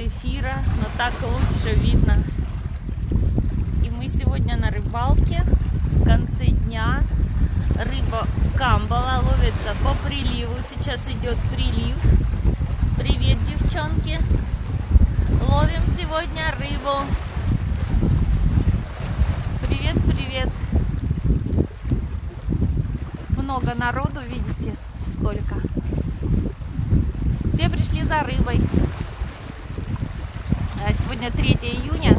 за такой формат эфира, но так лучше видно. И мы сегодня на рыбалке в конце дня. Рыба камбала ловится по приливу. Сейчас идет прилив. Привет, девчонки. Ловим сегодня рыбу. Привет, привет. Много народу, видите, сколько. Все пришли за рыбой. А Сегодня 3 июня.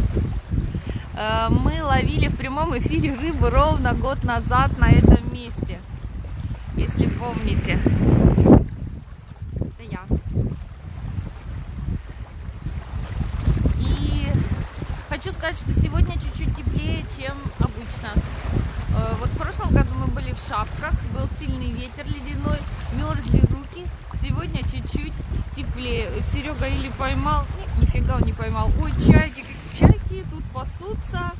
Э, Мы ловили в прямом эфире рыбу ровно год назад на этом месте. Если помните. Это я. И хочу сказать, что сегодня чуть-чуть теплее, чем обычно. Э, Вот в прошлом году мы были в шапках, был сильный ветер ледяной, мерзли руки. Сегодня чуть-чуть теплее. Серега или поймал, ни- нифига он не поймал. Ой, чайки, чайки тут пасутся.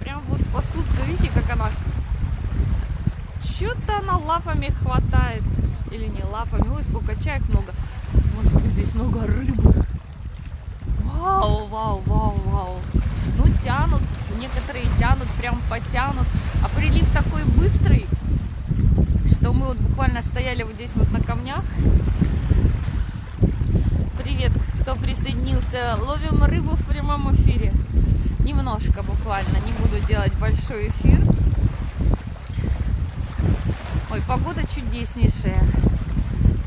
Прям вот пасутся, видите, как она. Что-то она лапами хватает. Или не лапами. Ой, сколько чаек много. Может быть, здесь много рыбы. Вау, вау, вау, вау. Ну, тянут, некоторые тянут, прям потянут. А прилив такой быстрый, что мы вот буквально стояли вот здесь вот на камнях. Привет, кто присоединился. Ловим рыбу в прямом эфире. Немножко буквально, не буду делать большой эфир. Ой, погода чудеснейшая.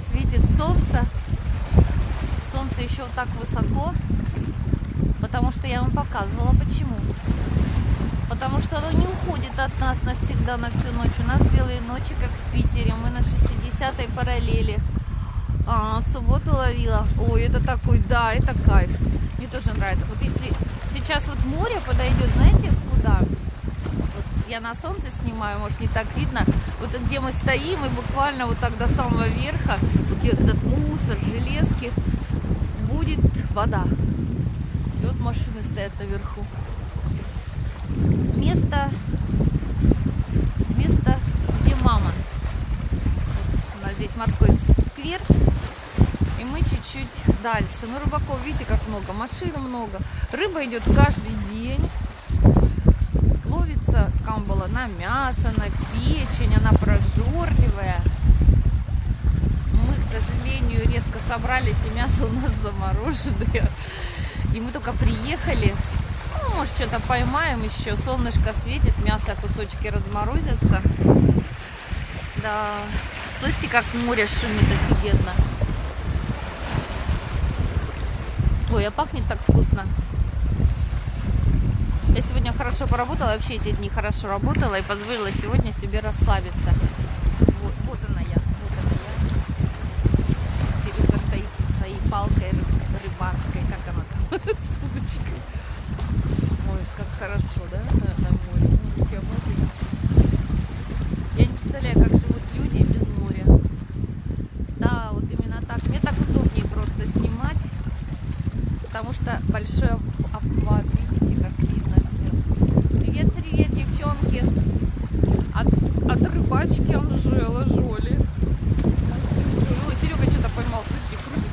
Светит солнце. Солнце еще вот так высоко. Потому что я вам показывала почему. Потому что оно не уходит от нас навсегда на всю ночь. У нас белые ночи, как в Питере. Мы на 60-й параллели. А, субботу ловила. Ой, это такой, да, это кайф. Мне тоже нравится. Вот если сейчас вот море подойдет, знаете, куда? Вот я на солнце снимаю, может не так видно. Вот где мы стоим, и буквально вот так до самого верха, вот где вот этот мусор, железки, будет вода. И вот машины стоят наверху. Место, место, где мама. Вот у нас здесь морской сквер. И мы чуть-чуть дальше. Ну, рыбаков, видите, как много. Машин много. Рыба идет каждый день. Ловится камбала на мясо, на печень. Она прожорливая. Мы, к сожалению, резко собрались, и мясо у нас замороженное. И мы только приехали. Ну, может, что-то поймаем еще. Солнышко светит, мясо, кусочки разморозятся. Да. Слышите, как море шумит офигенно. Ой, а пахнет так вкусно. Я сегодня хорошо поработала, вообще эти дни хорошо работала и позволила сегодня себе расслабиться. Вот, вот она я, вот она я. Серега стоит со своей палкой ры- рыбацкой, как она там, с удочкой. Ой, как хорошо, да, на, море. Ну. Я не представляю, как живут люди без моря. Да, вот именно так. Мне так удобнее просто снимать, что большой об- обхват, видите, как видно все. Привет, привет, девчонки. От, от рыбачки Анжела Жоли. Ой, Серега что-то поймал, смотрите, крутит,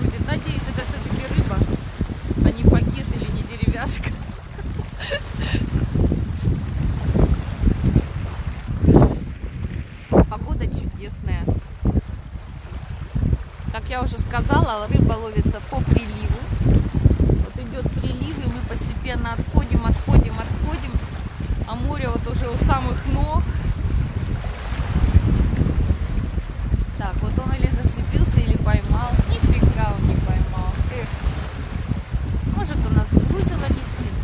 крутит. Надеюсь, это все-таки рыба, а не пакет или не деревяшка. Погода чудесная. Как я уже сказала, рыба ловится по приливу. Вот идет прилив, и мы постепенно отходим, отходим, отходим. А море вот уже у самых ног. Так, вот он или зацепился, или поймал. Нифига он не поймал. Эх. Может, у нас грузило лифтит.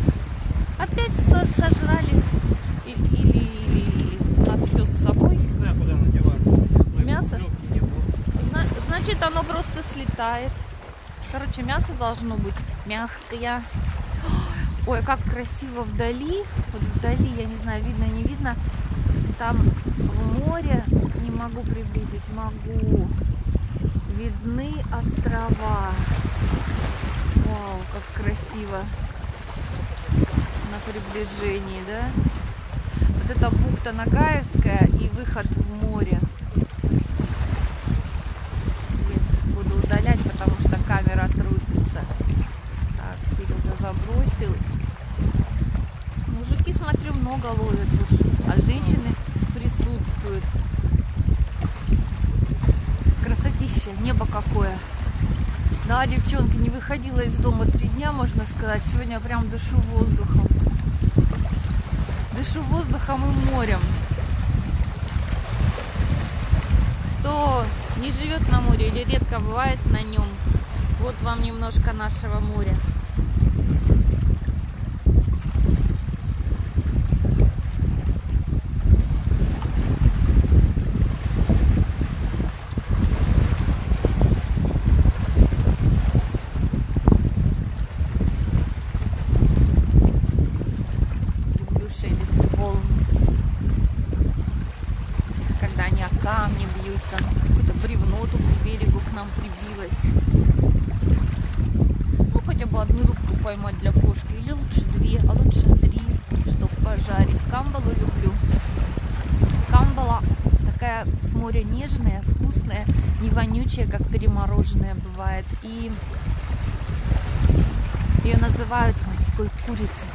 Опять со- сожрали. Или, или, или у нас все с собой. Не знаю, куда она деваться. Мясо? Лёгкий не было. Зна- Значит, оно слетает. Короче, мясо должно быть мягкое. Ой, как красиво вдали. Вот вдали, я не знаю, видно, не видно. Там море, не могу приблизить, могу. Видны острова. Вау, как красиво. На приближении, да? Вот это бухта Нагаевская и выход в море. Блин, буду удалять, потому что камера трусится. много ловят, а женщины присутствуют. Красотища, небо какое. Да, девчонки, не выходила из дома три дня, можно сказать. Сегодня прям дышу воздухом. Дышу воздухом и морем. Кто не живет на море или редко бывает на нем, вот вам немножко нашего моря. Люблю шелест волн. Когда они о бьются, какое-то бревно тут к берегу к нам прибилось. Ну, хотя бы одну рыбку поймать для кошки. Или лучше две, а лучше три, чтобы пожарить. Камбалу люблю. Камбала такая с моря нежная, вкусная, не вонючая, как перемороженная бывает. И ее называют морской курицей.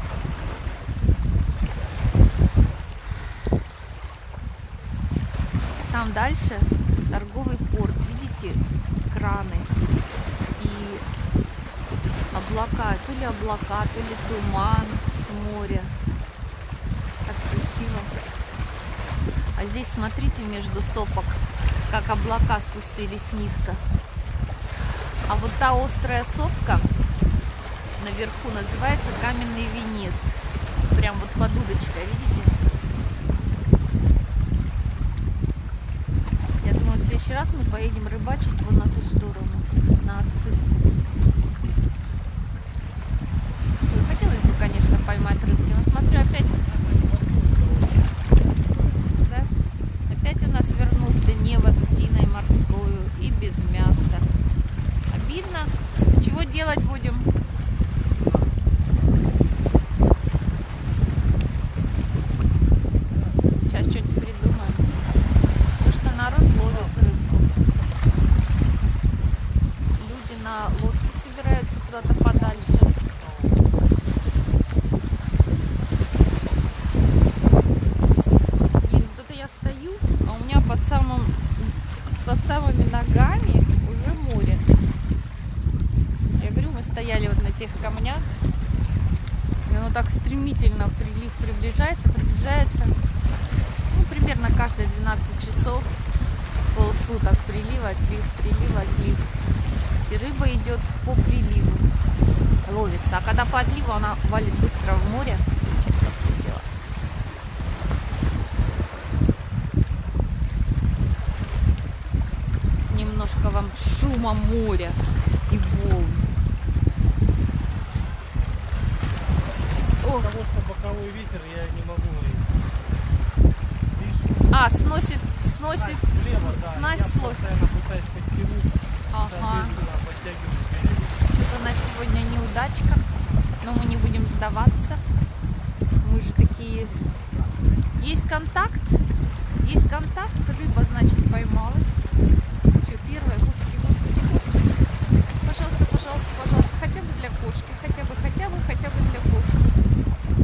Там дальше торговый порт. Видите, краны и облака. То ли облака, то ли туман с моря. Так красиво. А здесь смотрите между сопок, как облака спустились низко. А вот та острая сопка наверху называется каменный венец. Прям вот под удочкой, видите? Я раз мы поедем рыбачить вон на ту сторону, на отсыпку. Хотелось бы, конечно, поймать рыбки, но смотрю, опять... Да? Опять у нас вернулся невод с тиной морскую и без мяса. Обидно. Чего делать будем? Сейчас что-нибудь придумаем. Потому что народ ловит рыбку. Люди на лодке собираются куда-то подальше. Блин, вот это я стою, а у меня под самым под самыми ногами уже море. Я говорю, мы стояли вот на тех камнях, и оно так стремительно прилив приближается, приближается. Ну, примерно каждые 12 часов, полсуток прилив, отлив, прилив, отлив. И рыба идет по приливу, ловится. А когда по отливу, она валит быстро в море. Немножко вам шума моря и волн. О, Потому что боковой ветер я не могу ловить. Видишь? а, сносит, сносит, влево, с- да. снасть я слой. постоянно пытаюсь подтянуть, Ага. соответственно, подтягиваю к берегу. Что-то у нас сегодня неудачка, но мы не будем сдаваться. Мы же такие... Есть контакт, есть контакт, рыба, значит, поймалась. Что, первая, господи, господи, господи. Пожалуйста, пожалуйста, пожалуйста, хотя бы для кошки, хотя бы, хотя бы, хотя бы для кошки.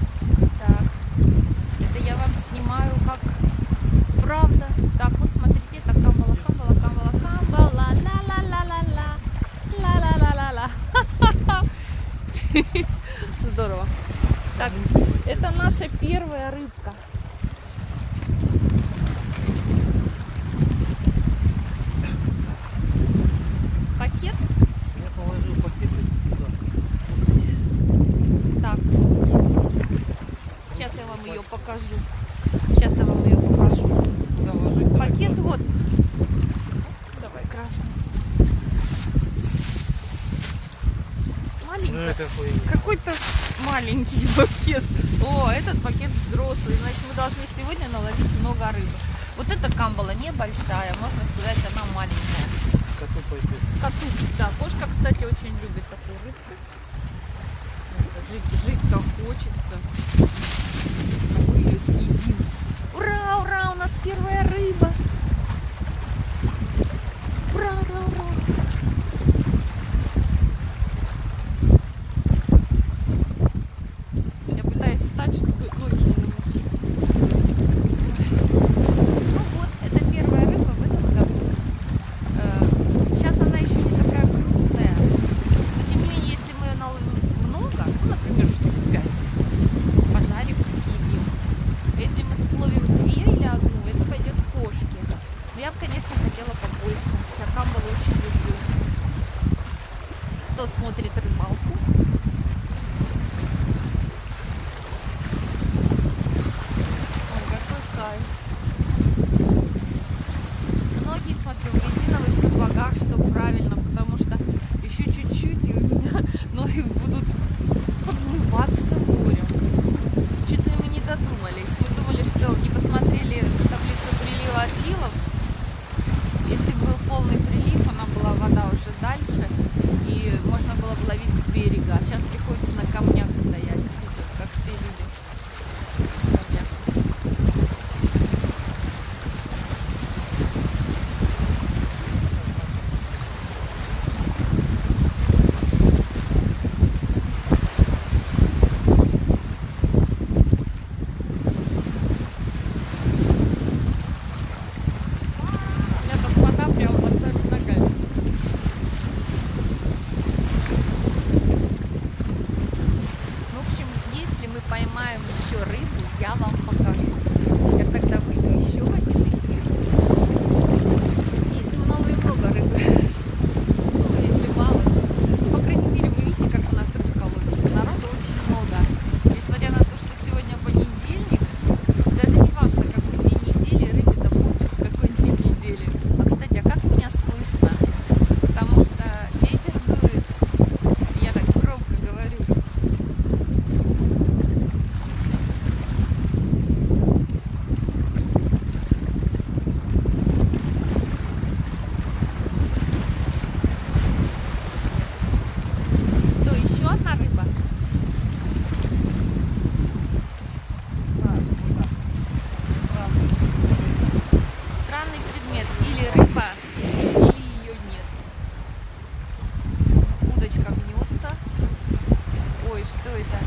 Что это?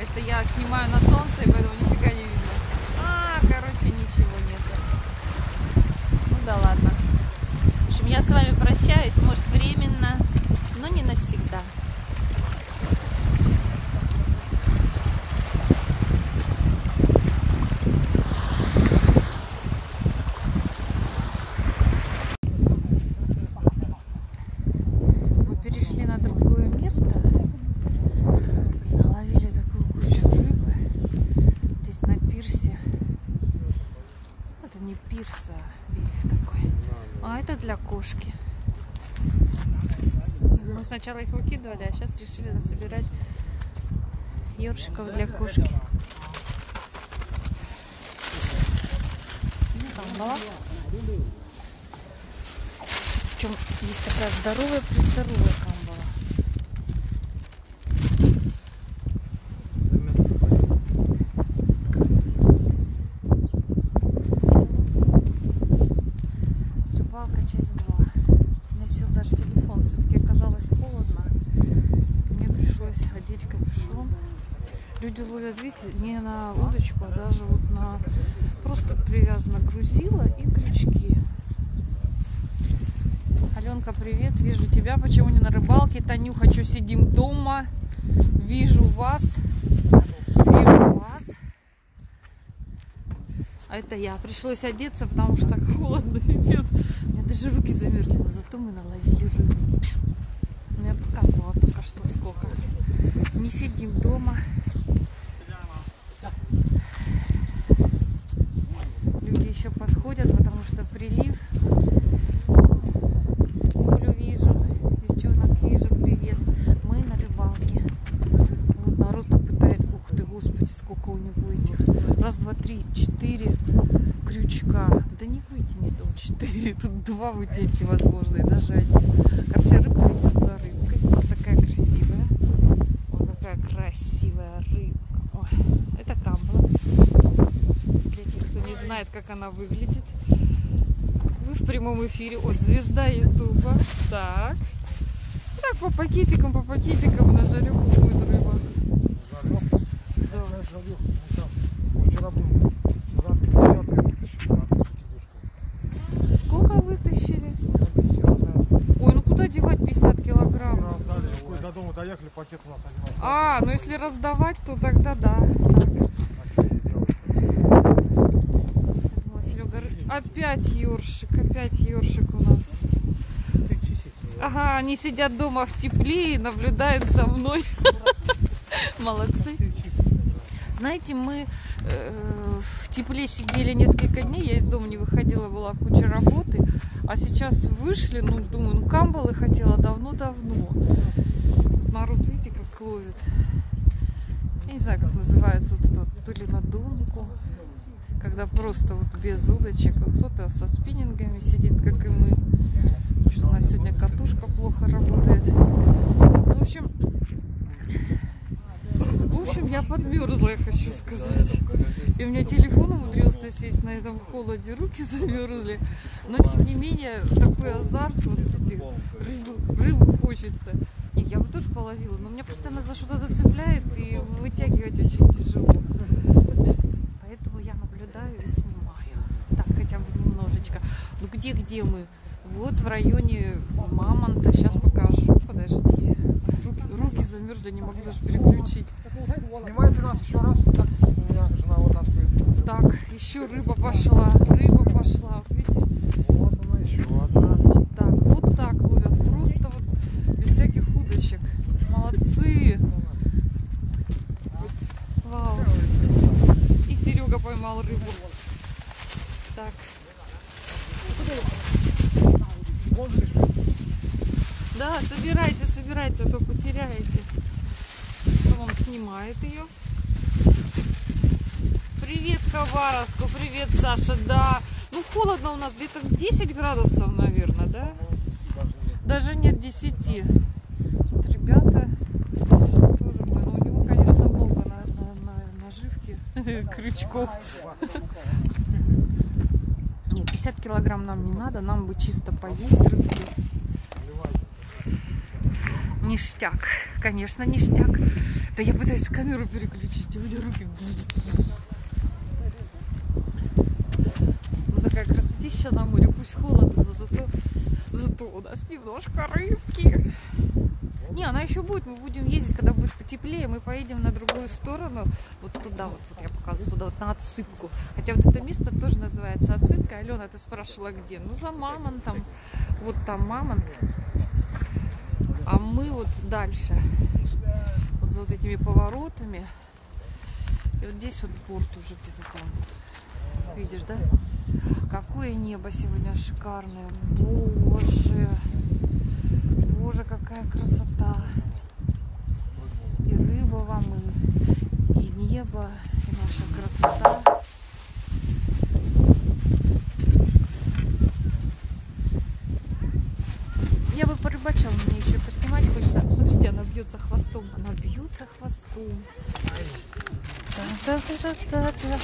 Это я снимаю на солнце, и поэтому нифига не видно. А, короче, ничего нет. Ну да ладно. В общем, я с вами прощаюсь, может временно, но не навсегда. Мы перешли на другое место и наловили такую кучу рыбы. Здесь на пирсе. Это не пирс, а берег такой. А это для кошки. Мы сначала их выкидывали, а сейчас решили насобирать ёршиков для кошки. Была. Причем есть такая здоровая, прездоровая камбала. Да мясо хватит. Рыбалка, часть 2. У меня сел даже телефон. Все-таки оказалось холодно. Мне пришлось одеть капюшон. Люди ловят, видите, не на удочку, а даже вот на просто привязано грузило и крючки. Аленка, привет, вижу тебя. Почему не на рыбалке? Танюха, что сидим дома? Вижу вас. Вижу вас. А это я. Пришлось одеться, потому что так холодно. пипец. У меня даже руки замерзли, но зато мы наловили рыбу. Ну, я показывала только что сколько. Не сидим дома. Люди еще подходят, потому что прилив. Олю вижу, девчонок вижу, привет. Мы на рыбалке. Вот народ-то пытается... Ух ты, господи, сколько у него этих. Раз, два, три, четыре крючка. Да не вытянет четыре. Тут два вытянуть невозможно, и даже один. Короче, рыбка идет за рыбкой. Вот такая красивая. Ой, какая красивая рыбка. Ой, это камбала. Для тех, кто не знает, как она выглядит. Вы в прямом эфире. Вот звезда Ютуба. Так. Так, по пакетикам, по пакетикам на жареху будет рыба. Да. Вчера был вчера 50 вытащили, на 30 килушков. Сколько вытащили? 50, да. Ой, ну куда девать 50 Вчера килограмм? отдали, такой, до дома доехали, пакет у нас один. А, ну если раздавать, то тогда да. Серега, Опять ёршик, опять ёршик у нас. Ага, они сидят дома в тепле и наблюдают за мной. Молодцы. Знаете, мы э, в тепле сидели несколько дней, я из дома не выходила, была куча работы, а сейчас вышли, ну, думаю, ну, камбалы хотела давно-давно. Народ, видите, как ловит. Я не знаю, как называется вот это то ли на донку, когда просто вот без удочек, а кто-то со спиннингами сидит, как и мы. Что у нас сегодня катушка плохо работает. Ну, в общем, в общем, я подмерзла, я хочу сказать. И у меня телефон умудрился сесть на этом холоде, руки замерзли. Но тем не менее, такой азарт, вот эти рыбу, рыбу хочется. Я бы тоже половила, но меня постоянно за что-то зацепляет и вытягивать очень тяжело. Поэтому я наблюдаю и снимаю. Так, хотя бы немножечко. Ну где-где мы? Вот в районе Мамонта. Сейчас покажу. Подожди. Руки, руки замерзли, не могу даже переключить. Снимайте нас еще раз. Так, у меня жена вот нас будет. Так, еще рыба пошла. Рыба пошла. Вот видите? Вот она еще одна. Вот так, вот так ловят. Просто вот удочек. Молодцы. Вау. И Серега поймал рыбу. Так. Да, собирайте, собирайте, а то потеряете. Он снимает ее. Привет, Хабаровску, привет, Саша, да. Ну, холодно у нас, где-то 10 градусов, наверное, да? Даже нет 10. Ребята тоже, блин, ну, у него, конечно, много на, на- на- наживки, крючков. Не, 50 килограмм нам не надо, нам бы чисто поесть рыбки. Ништяк, конечно, ништяк. Да я пытаюсь камеру переключить, у меня руки... Ну, такая красотища на море, пусть холодно, но зато, зато у нас немножко рыбки. Не, она еще будет, мы будем ездить, когда будет потеплее, мы поедем на другую сторону, вот туда вот, вот я показываю, туда вот на отсыпку. Хотя вот это место тоже называется отсыпка. Алена, ты спрашивала где? Ну, за мамонтом. Вот там мамонт. А мы вот дальше, вот за вот этими поворотами. И вот здесь вот порт уже где-то там вот. Видишь, да? Какое небо сегодня шикарное. Боже. Боже, какая красота. И рыба вам, и, и небо, и наша красота. Я бы порыбачила, мне еще поснимать хочется. Смотрите, она бьется хвостом. Она бьется хвостом.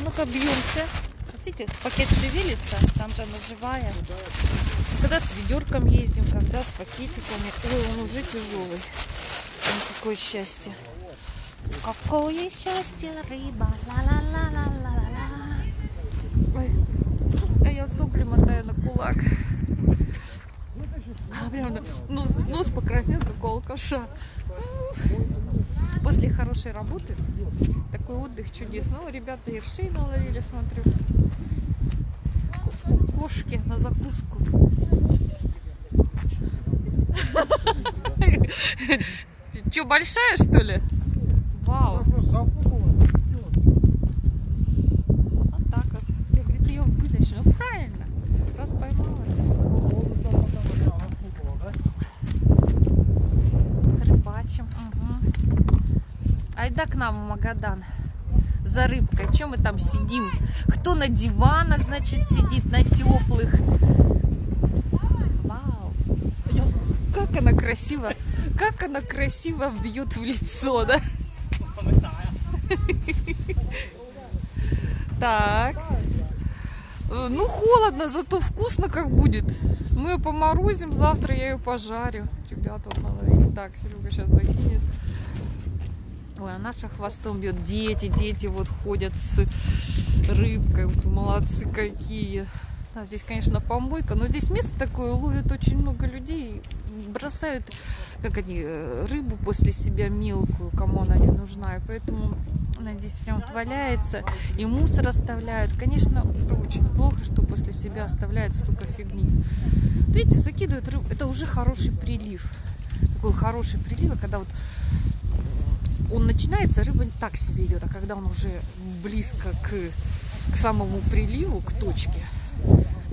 Ну-ка, бьемся. Хотите, пакет шевелится, там же она живая. Когда с ведерком ездим, когда с пакетиками. Ой, он уже тяжелый. Ой, какое счастье. Какое счастье, рыба. Ла-ла-ла-ла-ла-ла. Ой, а я сопли мотаю на кулак. А, прям нос, нос покраснел, как у алкаша. После хорошей работы такой отдых чудесный. Ну, ребята и ршей наловили, смотрю. Ко- Кошки на закуску. Че, большая, что ли? Вау. Вот так. Я говорю, ее вытащи. Ну, правильно. Раз? Рыбачим. Угу. Айда к нам в Магадан. За рыбкой. Чем мы там сидим? Кто на диванах, значит, сидит, на теплых. Вау. Как она красиво, как она красиво бьет в лицо, да? Так. Ну, холодно, зато вкусно как будет. Мы ее поморозим, завтра я ее пожарю. Ребята, вот наловили. Так, Серега сейчас закинет. Ой, а наша хвостом бьет. Дети, дети вот ходят с рыбкой. Вот молодцы какие. Да, здесь, конечно, помойка, но здесь место такое, ловят очень много людей, бросают, как они, э, рыбу после себя мелкую, кому она не нужна, и поэтому она здесь прям вот валяется, и мусор оставляют. Конечно, это очень плохо, что после себя оставляют столько фигни. Видите, закидывают рыбу, это уже хороший прилив. Такой хороший прилив, а когда вот он начинается, рыба так себе идет, а когда он уже близко к, к самому приливу, к точке,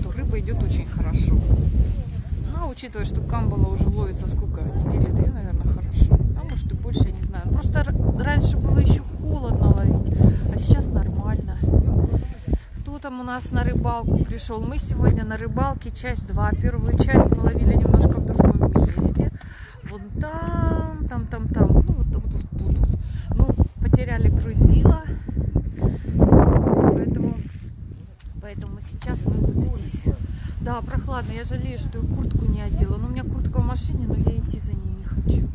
то рыба идет очень хорошо. Ну, а учитывая, что камбала уже ловится сколько? Недели две, наверное, хорошо. А может и больше, я не знаю. Просто раньше было еще холодно ловить, а сейчас нормально. Кто там у нас на рыбалку пришел? Мы сегодня на рыбалке, часть 2. Первую часть мы ловили немножко в другом месте. Вон там, там, там, там. Ну, вот, вот, вот вот. Ну, потеряли грузила. Поэтому, поэтому сейчас мы вот здесь. Да, прохладно. Я жалею, что куртку не одела. Но у меня куртка в машине, но я идти за ней не хочу.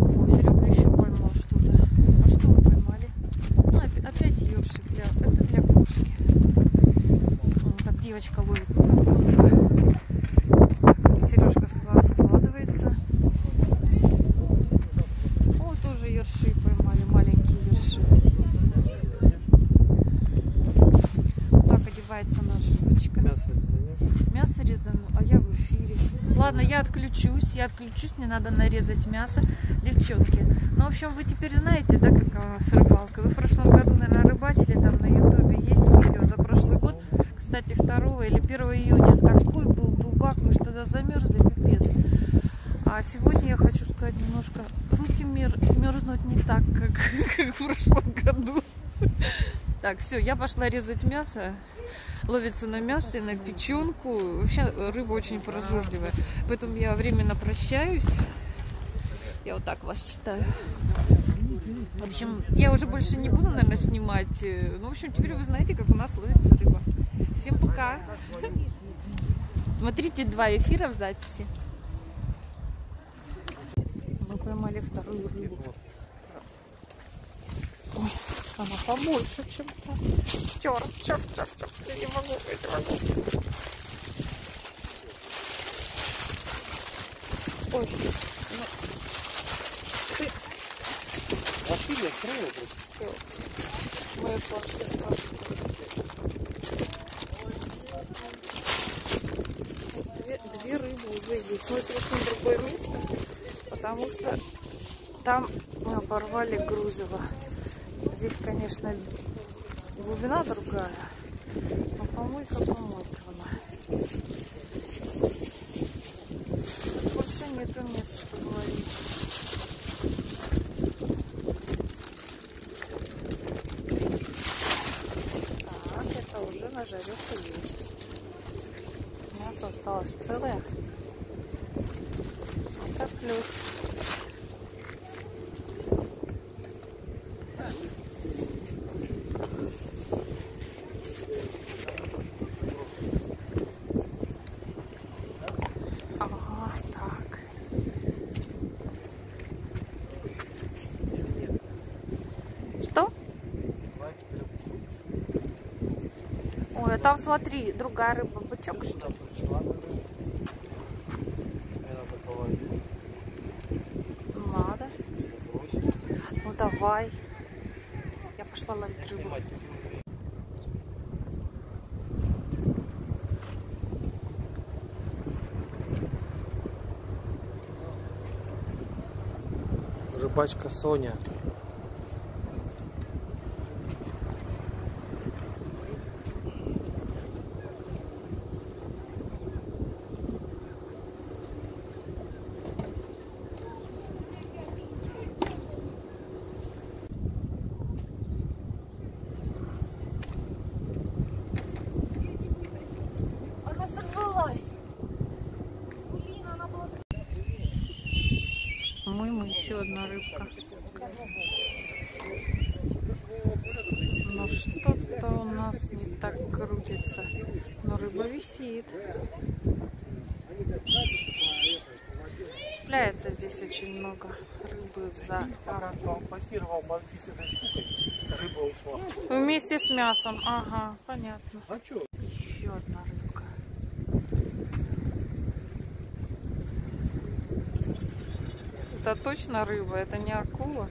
О, Серега еще поймал что-то. А что мы поймали? Ну, опя- опять ёршик для... Это для кошки. Вон Так девочка ловит. Сережка складывается. О, тоже ерши поймали, маленькие ерши. Так одевается наживочка. Мясо резанешь? Мясо резану, а я в эфире. Ладно, я отключусь, я отключусь, мне надо нарезать мясо. Девчонки, ну, в общем, вы теперь знаете, да, как нас рыбалка. Вы в прошлом году, наверное, рыбачили, там на ютубе есть видео за прошлый год. Кстати, 2 или 1 июня. Такой был дубак, мы же тогда замерзли, пипец. А сегодня я хочу сказать немножко, руки мер, мерзнут не так, как, как в прошлом году. Так, все, я пошла резать мясо. Ловится на мясо и на печенку. Вообще рыба очень прожорливая. Поэтому я временно прощаюсь. Я вот так вас читаю. В общем, я уже больше не буду, наверное, снимать. Ну, в общем, теперь вы знаете, как у нас ловится рыба. Всем пока. Смотрите два эфира в записи. Мы поймали вторую рыбу. Ой, она побольше, чем та. Черт, черт, черт, черт. Я не могу, я не могу. Ой, ну, Пошли, я открою просто. все. Мы пошли. Две, две рыбы уже есть. Мы пришли в другое место, потому что там а, порвали грузово. Здесь, конечно, глубина другая, но помойка, помойка она. Больше нету места, чтобы ловить. Так, это уже на жареху есть. Мясо осталось целое. Это плюс. Ага, так. Что? Ой, а там смотри, другая рыба, бычок что ли? надо. Ну давай. Я пошла ловить рыбу. Рыбачка Соня. Рыбка. Но что-то у нас не так крутится. Но рыба висит. Цепляется здесь очень много рыбы за ушла. Вместе с мясом. Ага, понятно. А что? Еще одна рыбка. Это точно рыба, это не акула.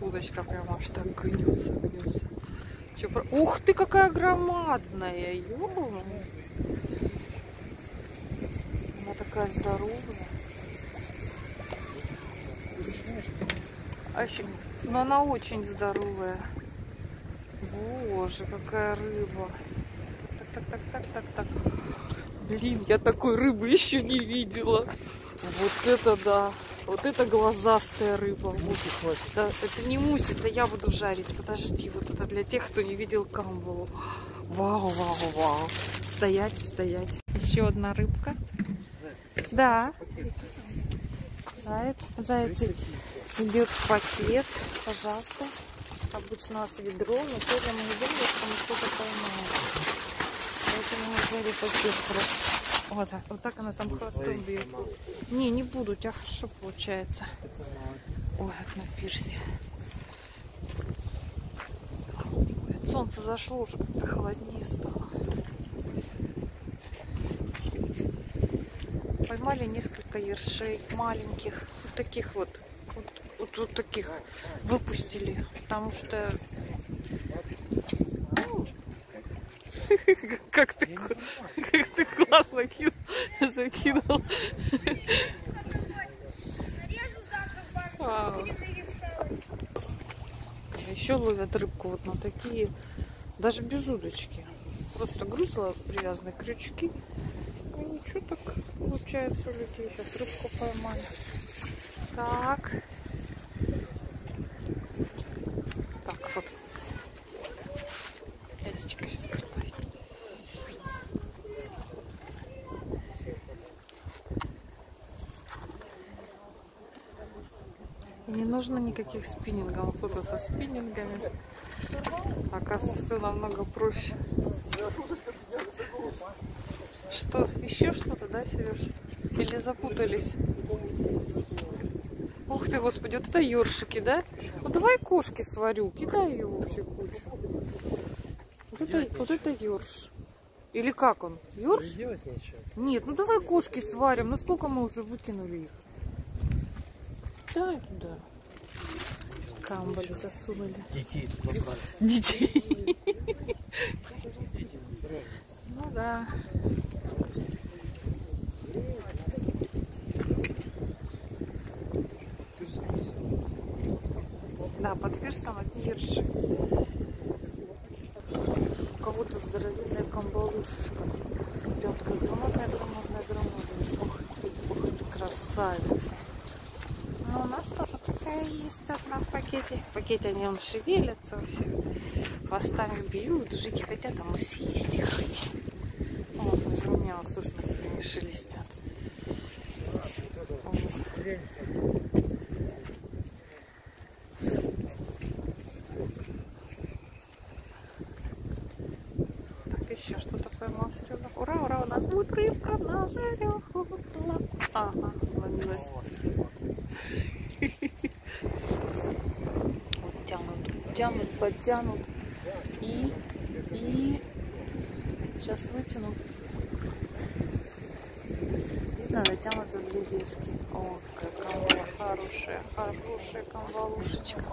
Удочка прямо аж так гнется, гнется. Чё, про- Ух ты, какая громадная! ё Она такая здоровая. А ещё- Но она очень здоровая. Боже, какая рыба. Так, так, так, так, так, так. Блин, я такой рыбы еще не видела. Вот это да. Вот это глазастая рыба. Вот. Да, это не мусь, это я буду жарить. Подожди, вот это для тех, кто не видел камбалу. Вау, вау, вау. Стоять, стоять. Еще одна рыбка. Да. Заяц. Заяц идет в пакет. Пожалуйста. Обычно у нас ведро, но сегодня мы не думали, что мы что-то поймаем. Поэтому мы взяли пакет просто. Вот вот так она там хвостом бьет. Не, не буду, у тебя хорошо получается. Ой, вот на пирсе. Ой, Солнце зашло уже, как-то холоднее стало. Поймали несколько ершей маленьких, вот таких вот, вот, вот, вот таких выпустили, потому что как ты, как ты классно ки- закинул. Вау. Еще ловят рыбку вот на такие, даже без удочки. Просто грузила привязаны крючки. И ничего так получается у людей. Сейчас рыбку поймали. Так вот. Дядечка сейчас будет ловить. Нужно никаких спиннингов. Кто-то со спиннингами. Оказывается, все намного проще. Что? Еще что-то, да, Сереж? Или запутались? Ух ты, господи, вот это ёршики, да? Ну давай кошки сварю, кидай ее в общую кучу. Вот это, вот это ёрш. Или как он? Ёрш? Делать нечего. Нет, ну давай кошки сварим. Ну сколько мы уже выкинули их? Туда. Камбали засунули. Детей попали. Детей. Ну да. Да, под пирсом от Нирши. У кого-то здоровенная камбалушечка. Прям такая громадная, громадная, громадная. Ох ты, ох ты, красавица. Ну, у нас тоже такая есть В пакете они он шевелятся все. Хвостами бьют, жики хотят, а мы съесть их хотим. Вот, даже у меня, вот, слышно, как они шелестят. Вот. Еще что-то поймал Серега. Ура, ура, у нас будет рыбка на жареху. Ага, ловилась. Вот тянут, тянут. И, и сейчас вытянут. Надо тянут от ледишки. О, какая хорошая, хорошая камбалушечка.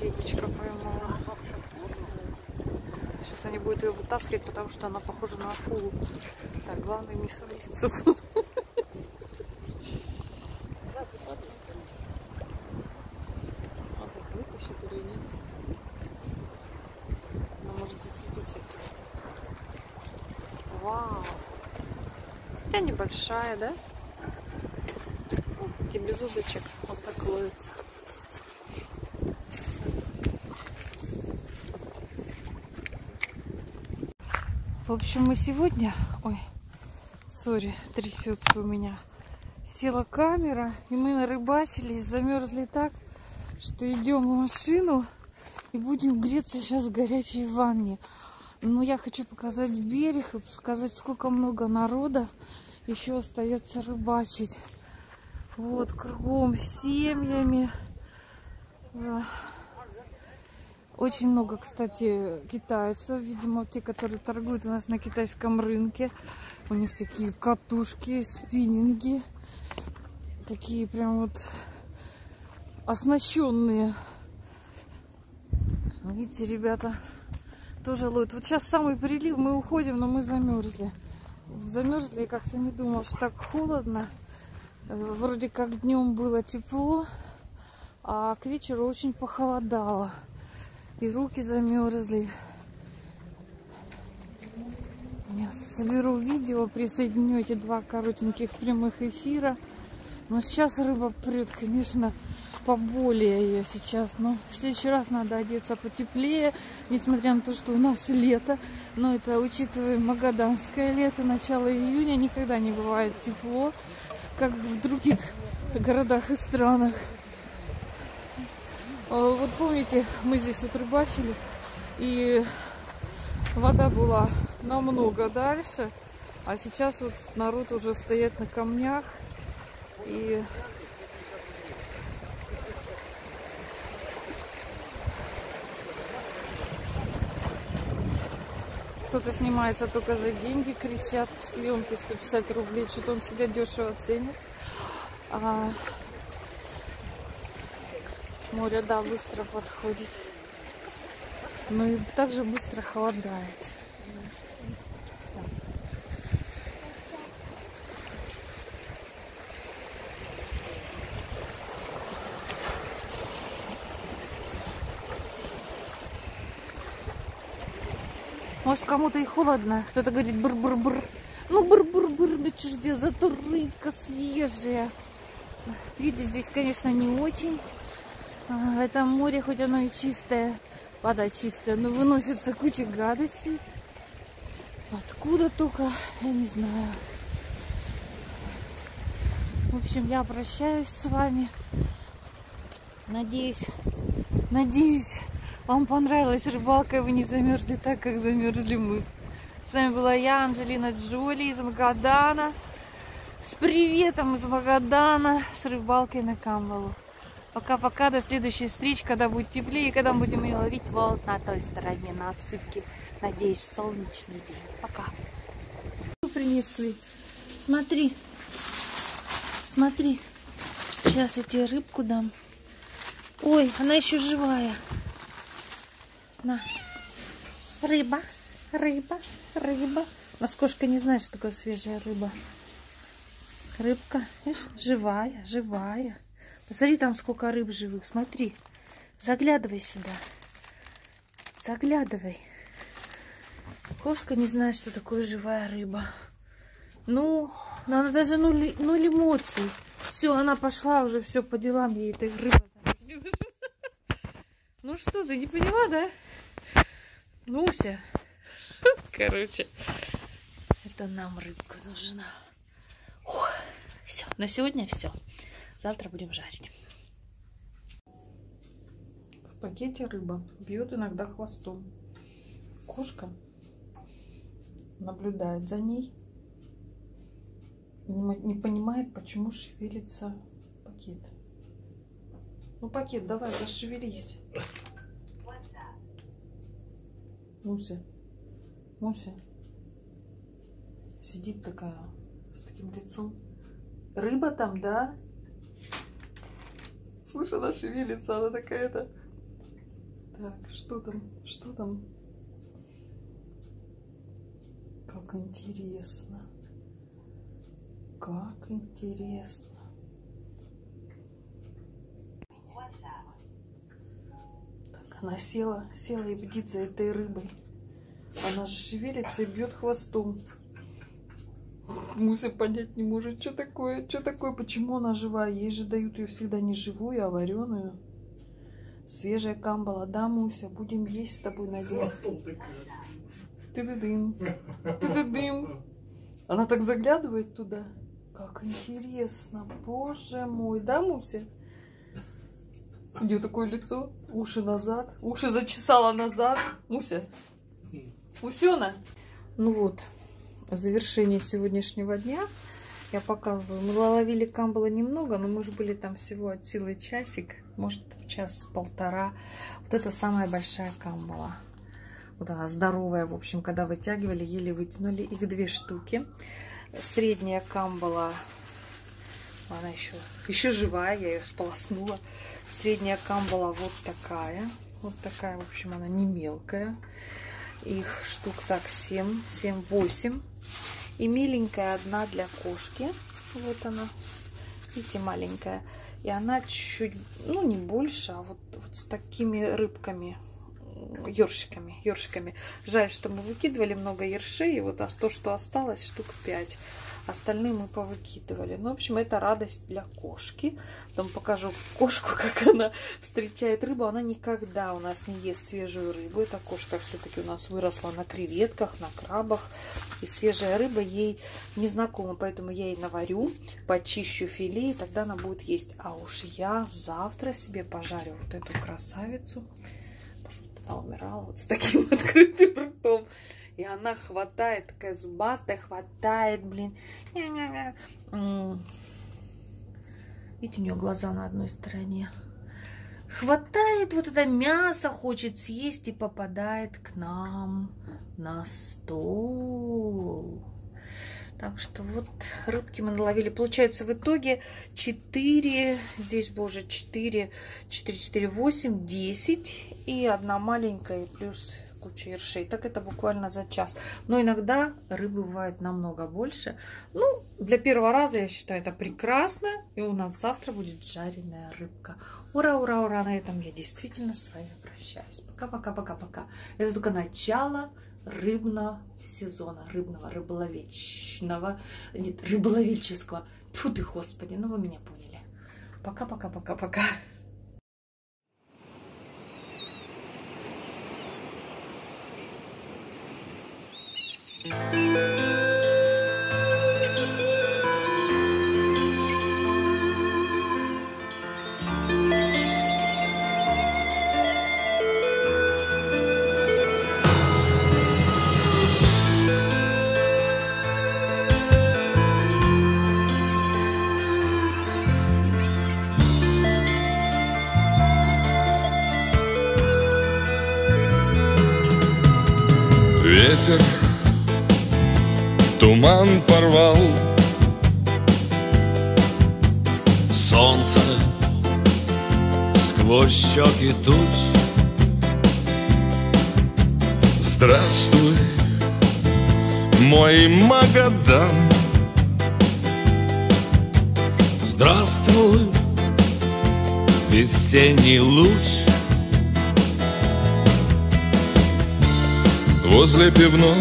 Рыбочка поймала. Сейчас они будут ее вытаскивать, потому что она похожа на акулу. Так, главное не свалиться тут. Надо вытащить или нет? Она может зацепиться просто. Вау! Хотя небольшая, да? И без удочек вот так ловится. В общем, мы сегодня... Ой, сори, трясется у меня. Села камера, и мы нарыбачились, замерзли так, что идем в машину и будем греться сейчас в горячей ванне. Но я хочу показать берег и показать, сколько много народа еще остается рыбачить. Вот, кругом семьями. Да. Очень много, кстати, китайцев, видимо, те, которые торгуют у нас на китайском рынке. У них такие катушки, спиннинги. Такие прям вот оснащенные. Видите, ребята, тоже ловят. Вот сейчас самый прилив, мы уходим, но мы замерзли. Замерзли и как-то не думал, что так холодно. Э, Вроде как днем было тепло, а к вечеру очень похолодало. И руки замерзли. Я соберу видео, присоединю эти два коротеньких прямых эфира. Но сейчас рыба прет, конечно, поболее ее сейчас. Но в следующий раз надо одеться потеплее, несмотря на то, что у нас лето. Но это, учитывая магаданское лето, начало июня, никогда не бывает тепло, как в других городах и странах. А, Вот помните, мы здесь вот рыбачили, и вода была намного дальше, а сейчас вот народ уже стоит на камнях и кто-то снимается только за деньги, кричат съемки 150 рублей, что-то он себя дешево ценит. А море, да, быстро подходит. Но и также быстро холодает. Может, кому-то и холодно. Кто-то говорит бур-бур-бур. Ну, бур-бур-бур, ну что ж делать, зато рыбка свежая. Виды здесь, конечно, не очень. А, В этом море, хоть оно и чистое, вода чистая, но выносится куча гадостей. Откуда только, я не знаю. В общем, я прощаюсь с вами. Надеюсь, надеюсь, вам понравилась рыбалка, вы не замерзли так, как замерзли мы. С вами была я, Анжелина Джоли из Магадана. С приветом из Магадана, с рыбалкой на Камбалу. Пока-пока, до следующей встречи, когда будет теплее, и когда будем ее ловить вот на той стороне, на отсыпке. Надеюсь, солнечный день. Пока. Принесли. Смотри. Смотри. Сейчас я тебе рыбку дам. Ой, она еще живая. На. Рыба, рыба, рыба. У нас кошка не знает, что такое свежая рыба. Рыбка, видишь, живая, живая. Посмотри, там сколько рыб живых. Смотри. Заглядывай сюда. Заглядывай. Кошка не знает, что такое живая рыба. Ну, она даже нуль, нуль эмоций. Все, она пошла уже, все по делам ей этой рыбы. Ну что, ты не поняла, да? Нуся. Короче, это нам рыбка нужна. Все, на сегодня все. Завтра будем жарить. В пакете рыба бьет иногда хвостом. Кошка наблюдает за ней. Не, понимает, почему шевелится пакет. Ну, пакет, давай, зашевелись. Муся. Муся. Сидит такая, с таким лицом. Рыба там, да? Слышь, она шевелится, она такая-то. Так, что там? Что там? Как интересно. Как интересно. Она села, села и бдит за этой рыбой. Она же шевелится и бьет хвостом. Муся понять не может, что такое, что такое, почему она живая. Ей же дают ее всегда не живую, а вареную. Свежая камбала, да, Муся, будем есть с тобой на день. Ты-ды-дым, ты-ды-дым. Она так заглядывает туда. Как интересно, боже мой, да, Муся? У нее такое лицо, уши назад, уши зачесала назад. Муся, Мусена. Ну вот, завершение сегодняшнего дня. Я показываю. Мы ловили камбала немного, но мы же были там всего от силы часик, может час-полтора. Вот это самая большая камбала. Вот она здоровая, в общем, когда вытягивали, еле вытянули их две штуки. Средняя камбала Она еще, еще живая, я ее сполоснула. Средняя камбала вот такая. Вот такая, в общем, она не мелкая. Их штук так 7, 7, 8. И миленькая одна для кошки. Вот она. Видите, маленькая. И она чуть, ну не больше, а вот, вот с такими рыбками, ершиками, ершиками. Жаль, что мы выкидывали много ершей, и вот а то, что осталось, штук 5. Остальные мы повыкидывали. Ну, в общем, это радость для кошки. Потом покажу кошку, как она встречает рыбу. Она никогда у нас не ест свежую рыбу. Эта кошка все-таки у нас выросла на креветках, на крабах. И свежая рыба ей не знакома. Поэтому я ей наварю, почищу филе, и тогда она будет есть. А уж я завтра себе пожарю вот эту красавицу. Может, она умирала вот с таким открытым ртом. И она хватает, такая зубастая, хватает, блин. Видите, у нее глаза на одной стороне. Хватает вот это мясо, хочет съесть и попадает к нам на стол. Так что вот рыбки мы наловили. Получается в итоге 4, здесь, боже, 4, 4, 4, 8, 10 и одна маленькая плюс куча ершей. Так это буквально за час. Но иногда рыбы бывает намного больше. Ну, для первого раза я считаю это прекрасно. И у нас завтра будет жареная рыбка. Ура, ура, ура. На этом я действительно с вами прощаюсь. Пока-пока-пока-пока. Это только начало рыбного сезона, рыбного, рыболовечного, нет, рыболовельческого. Фу ты, господи, ну вы меня поняли. Пока-пока-пока-пока. Ветер туман порвал. Солнце сквозь щеки туч. Здравствуй, мой Магадан. Здравствуй, весенний луч. Возле пивной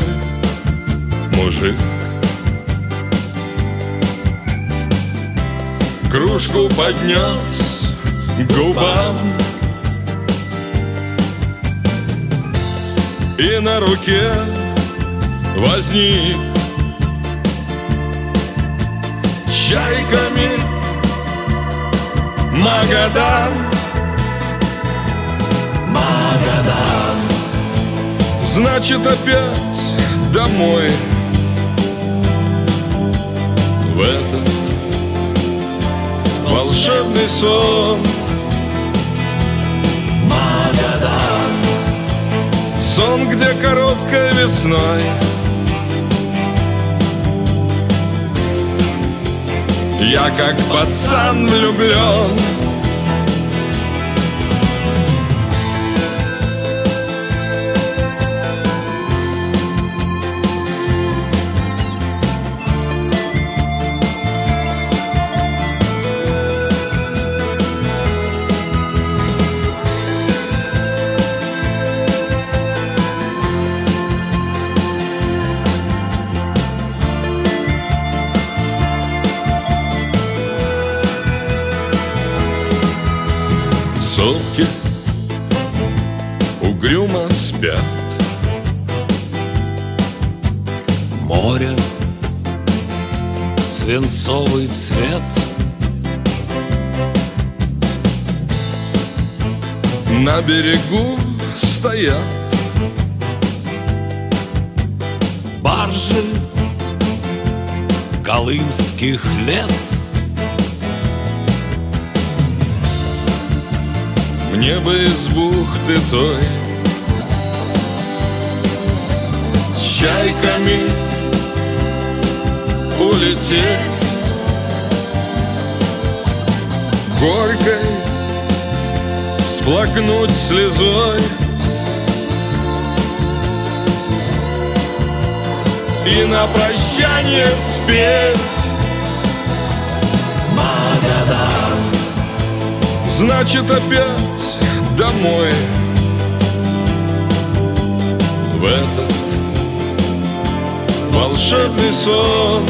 мужик Кружку поднес губам. И на руке возник Чайками Магадан. Магадан. Значит опять домой. В этот волшебный сон. Магадан. Сон, где короткой весной Я как пацан влюблен Свинцовый цвет. На берегу стоят Баржи Колымских лет. Мне бы из бухты той С чайками улететь горькой Всплакнуть слезой. И на прощание спеть. Магадан. Значит опять домой. В этот волшебный сон.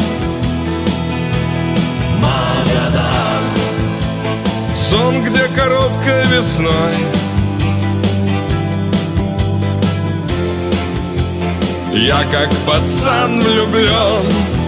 Магадан Сон, где короткой весной. Я как пацан влюблен